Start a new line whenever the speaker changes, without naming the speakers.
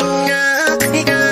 yeah, yeah.